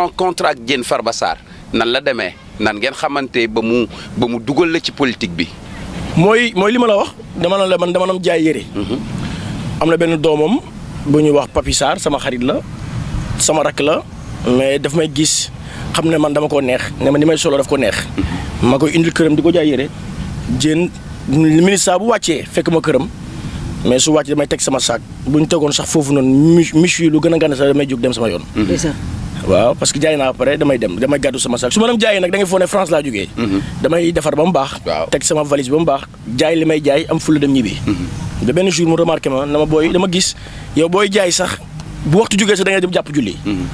rencontre ak Diène Farba Sarr nan la demee nan ngeen xamante ba mu ba mu dugal la ci politique bi. mooy mooy li ma la wax dama la man dama doon jaay yére. am na benn doomam bu ñuy wax Papi Sarr sama xarit la sama rakk la mais daf may gis xam ne man dama ko neex ne ma ni may solo daf ko neex. ma koy indil këram di ko jaay yére Diène ministre bu wàccee fekk ma këram mais su wàccee damay teg sama saak bu ñu tegoon sax foofu noonu mu miche yi lu gën a gànn sax damay jóg dem sama yoon. waaw parce que jaay naa pare damay dem damay gàddu sama saak su ma dem jaayee nag da ngay foog ne France laa jógee. Mhm. damay defar ba mu baax. teg sama valise ba mu baax jaay li may jaay am fulla dem ñibbi. Mhm. ba benn jour mu remarqué ma dama booy dama gis. yow booy jaay sax bu waxtu jógee sax da ngay dem jàpp julli. Hmm.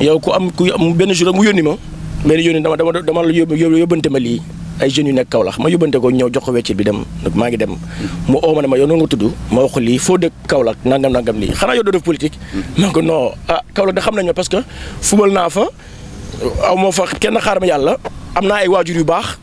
yow ku am ku am benn jour mu yónni ma benn yónni dama dama dama la yóbbante ma lii ay jeunes yu nekk Kaolack ma yóbbante ko ñëw jox ko weccit bi dem maa ngi dem. Hmm. mu oo ma ne ma yow noonu nga tudd ma wax ko lii foo dëkk Kaolack nangam nangam lii xanaa yow doo def politique. Hmm. ma ne ko non ah Kaolack da xam nañu parce que fubal naa fa aw moo fa kenn xaar ma yàlla am naa ay waajur yu baax.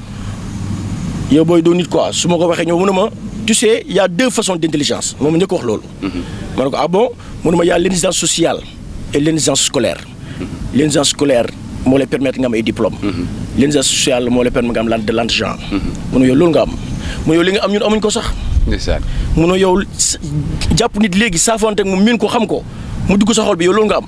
yow booy doo nit quoi su ma ko waxee ñëw mu ne ma tu sais y a deux façons d'intelligence moom njëkk wax loolu. ma ne ko ah bon mu ne ma y a l'intelligence sociale et l'intelligence scolaire. l'intelligence scolaire moo lay permettre nga am ay diplômes. l'intelligence sociale moo lay permettre nga am lan de l'entre-genre. mu ne yow loolu nga am mu ne yow li nga am ñun amuñ ko sax. ndeysaan mu ne yow jàpp nit léegi saafante ak moom miin ko xam ko mu dugg sa xol bi yow loolu nga am.